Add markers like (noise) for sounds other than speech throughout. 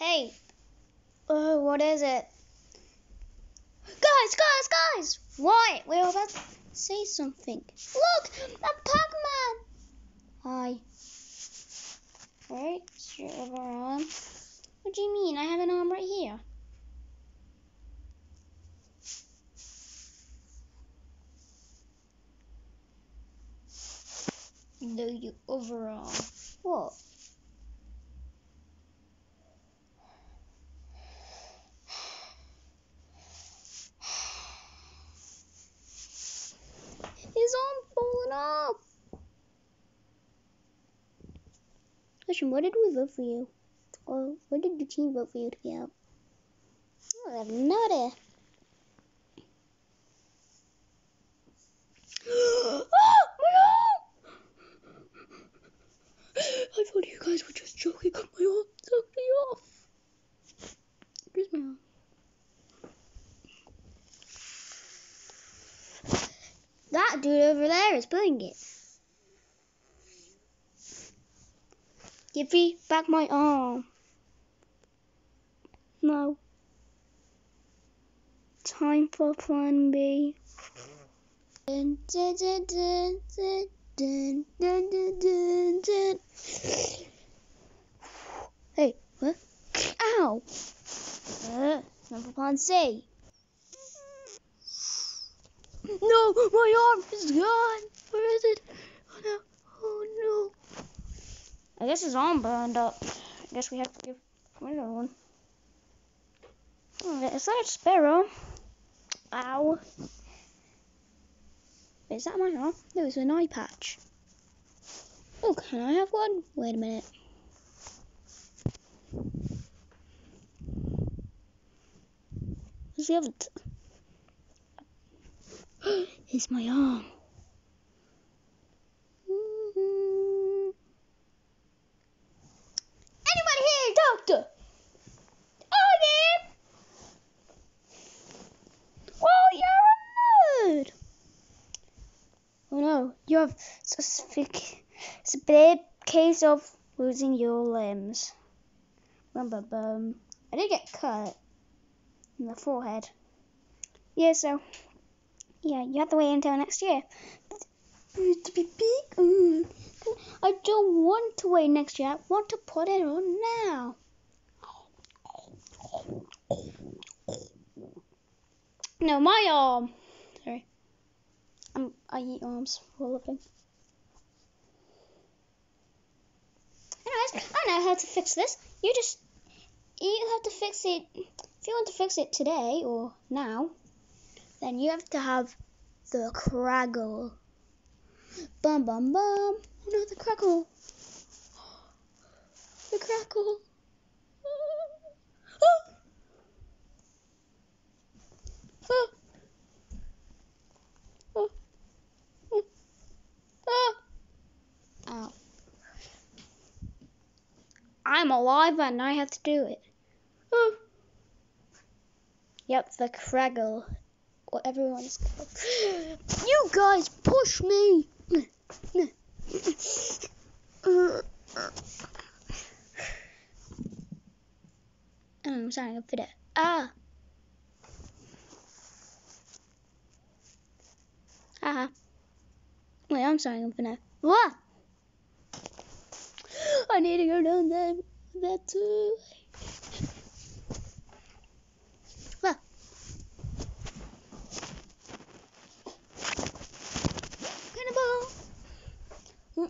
Hey. Oh, what is it? Guys, guys, guys! What? We're about to say something. Look! A Pac-Man! Hi. Right? Straight over arm. What do you mean? I have an arm right here. No, you overarm. What? His arm falling up. Question, what did we vote for you? Or what did the team vote for you to be out? I have no idea. oh, (gasps) my arm! (gasps) I thought you guys were just joking. My arm took me off. Here's my arm. That dude over there is pulling it. Give me back my arm. No. Time for plan B. Hey, what? Ow! Uh, time for plan C. No, my arm is gone. Where is it? Oh no. I guess his arm burned up. I guess we have to give him another one. Is that a sparrow? Ow. Is that my arm? No, it's an eye patch. Oh, can I have one? Wait a minute. Where's the other? T- (gasps) it's my arm. Anybody here, doctor? Oh, yeah. Oh, you're a nerd. Oh It's a bad case of losing your limbs. Bum, bum, bum. I did get cut in the forehead. Yeah, so yeah, you have to wait until next year. To be big. I don't want to wait next year. I want to put it on now. No, my arm. I'm, I eat arms for a living. Anyways, I know how to fix this. You just you have to fix it. If you want to fix it today or now, then you have to have the craggle. Bum bum bum. No, the crackle. The crackle. Oh. Oh. Oh. Oh. Oh. Ow. I'm alive and I have to do it. Oh. Yep, the craggle. What everyone's called. (gasps) You guys push me! (sighs) I'm sorry, I'm fit Ah! Haha. Wait, I'm sorry, I'm finna. What? (gasps) I need to go down there. That too. What? Cannibal. Hmm.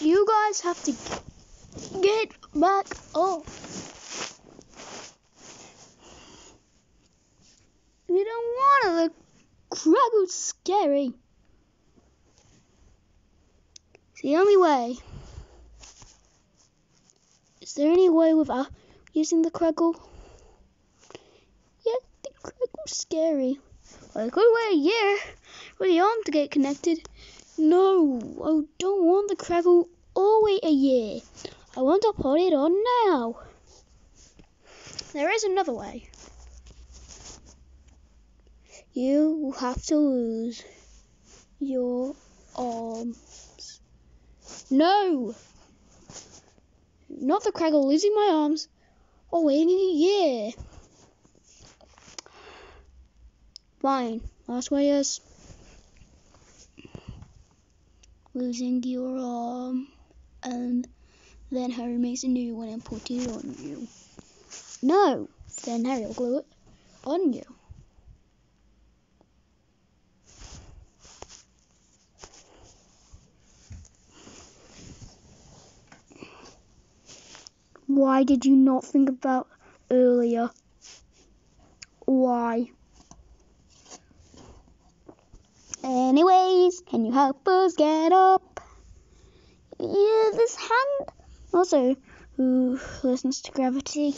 You guys have to get back up. You don't want to look Kraggle's scary. It's the only way. Is there any way without using the Craggle? Yeah, the Craggle's scary. A good way, yeah, for the arm to get connected. No, I don't want the Craggle or oh, wait a year. I want to put it on now. There is another way. You will have to lose your arms. No! Not the of losing my arms. Oh, wait, yeah. Fine. Last way is losing your arm, and then Harry makes a new one and put it on you. No, then Harry will glue it on you. Why did you not think about earlier? Why? Anyways, can you help us get up? Yeah, this hand. Also, who listens to gravity?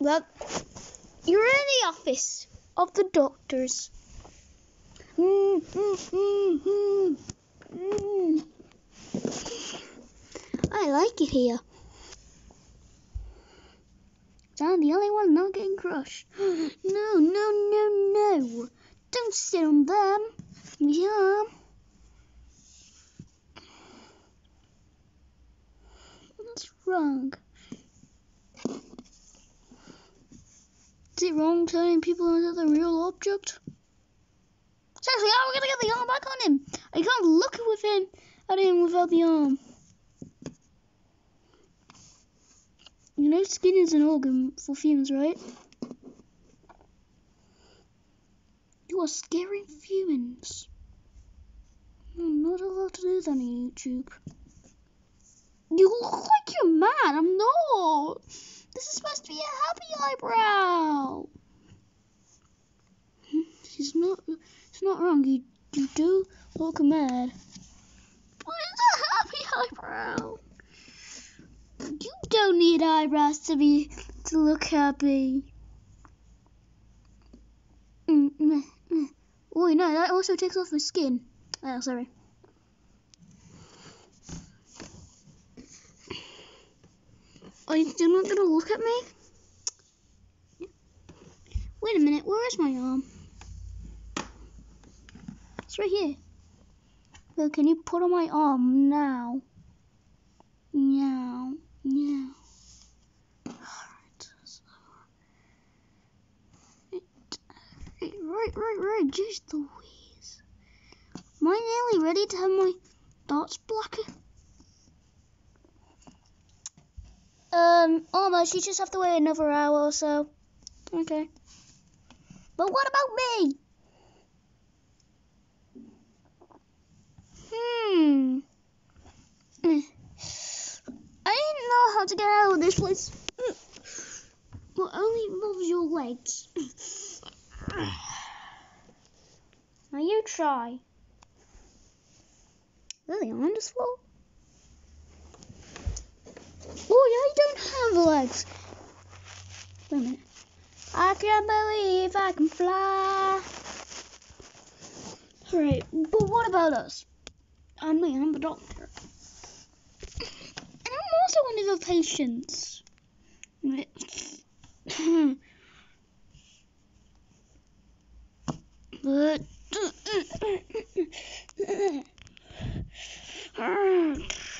Well, you're in the office of the doctors. I like it here. I'm the only one not getting crushed. (gasps) no, no, no, no. Don't sit on them. Yeah. What's wrong? It wrong turning people into the real object? Seriously, how are we gonna get the arm back on him? I can't look with him at him without the arm. You know skin is an organ for humans, right? You are scaring humans. I'm not allowed to do that on YouTube. You look like you're mad. I'm not. This is supposed to be a happy eyebrow. He's not. It's not wrong. You you do look mad. But it's a happy eyebrow. You don't need eyebrows to be to look happy. Mm, mm, mm. Oh no, that also takes off the skin. Oh, sorry. Are you still not gonna look at me? Wait a minute, where is my arm? It's right here. Well, can you put on my arm now? Now, now. Alright. Right, right, right. Jeez Louise. Am I nearly ready to have my dots blacker? Um, almost. You just have to wait another hour or so. Okay. But what about me? Hmm. (sighs) I didn't know how to get out of this place. Well, only involves your legs. now you try. Really, on this floor? Oh, yeah, I don't have legs. Wait a minute. I can't believe I can fly. Alright, but what about us? I'm me, I'm a doctor. And I'm also one of the patients. but (clears throat)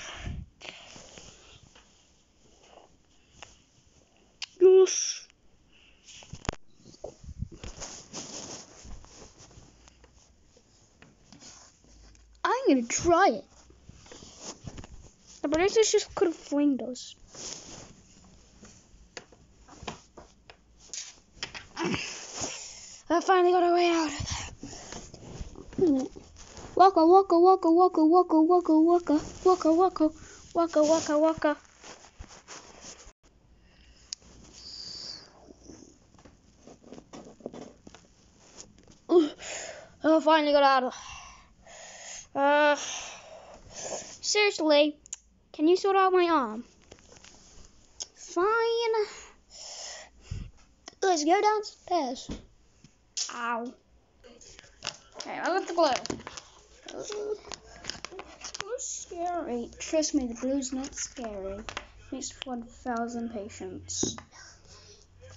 Yes. I'm gonna try it. The producers just could have flamed us. I finally got a way out of there. Waka waka waka waka waka waka waka waka waka waka waka waka. Finally got out of. Uh, seriously, can you sort out my arm? Fine. Let's go downstairs. Ow. Okay, I got the glue. Scary. Trust me, the glue's not scary. It's 1,000 patients.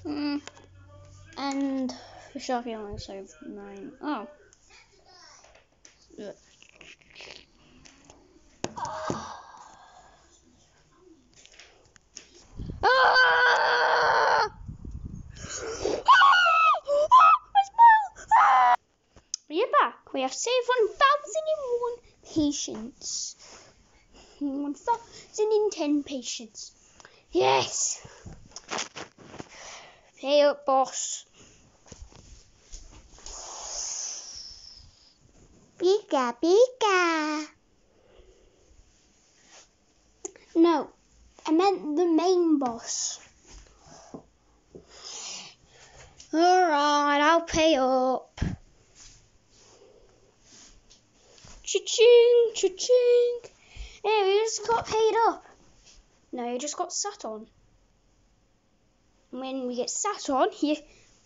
Mm. And the Sharpie only saved nine. Oh. We're back. We have saved 1,001 patients. 1,010 patients. Yes. Pay up, boss. Pika, pika. No, I meant the main boss. Alright, I'll pay up. Cha-ching, cha-ching. Hey, we just got paid up. No, you just got sat on. When we get sat on, here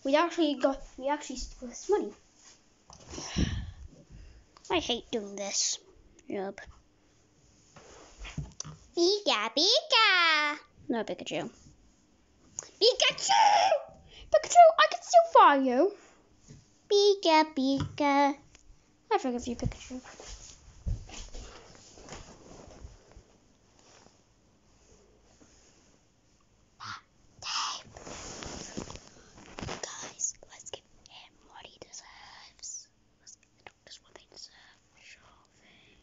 we actually got we actually this money. I hate doing this. Yep. Pika Pika. No Pikachu. Pikachu! Pikachu, I can still fire you. Pika Pika. I forgive you, Pikachu. Guys, let's give him what he deserves. Let's give the doctors what they deserve. Sure thing.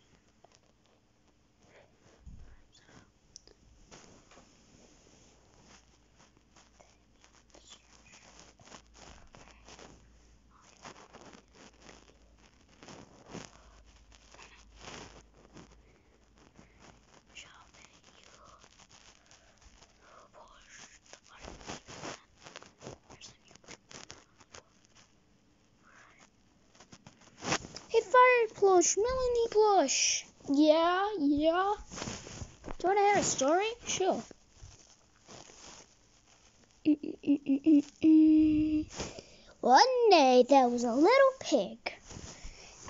Hey, Plush, Melanie Plush. Yeah, yeah. Do you want to hear a story? Sure. One day there was a little pig.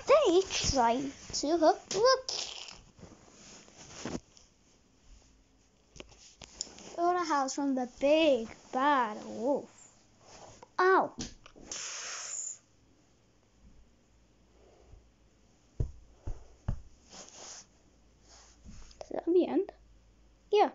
They tried to hook look. Build a house from the big bad wolf. Ow. That the end? Yeah.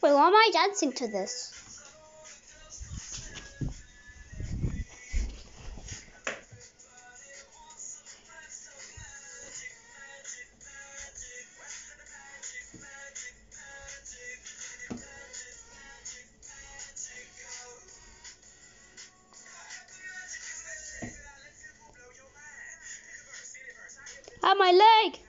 Wait, why am I dancing to this? My leg!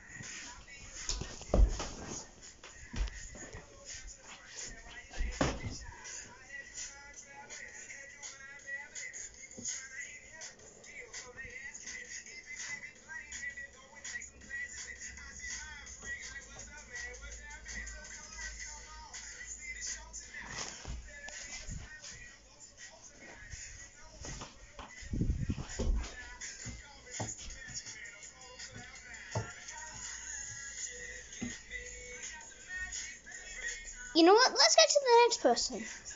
You know what? Let's get to the next person.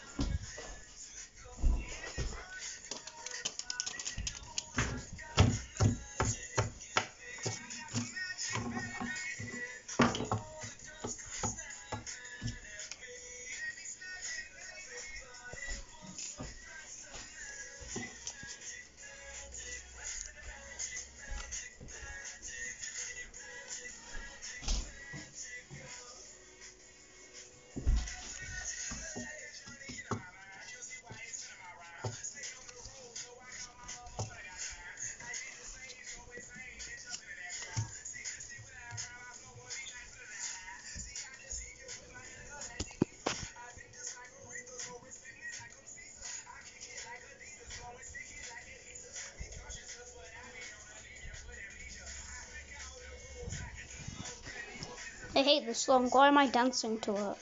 Hate this song. Why am I dancing to it?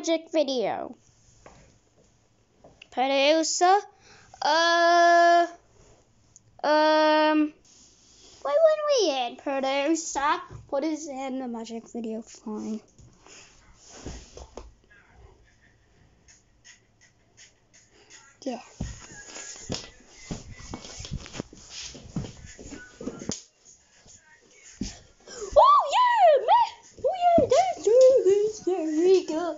Magic video? Producer? Uh. Um. Why weren't we in? Producer? What is in the magic video? Fine. Here we go.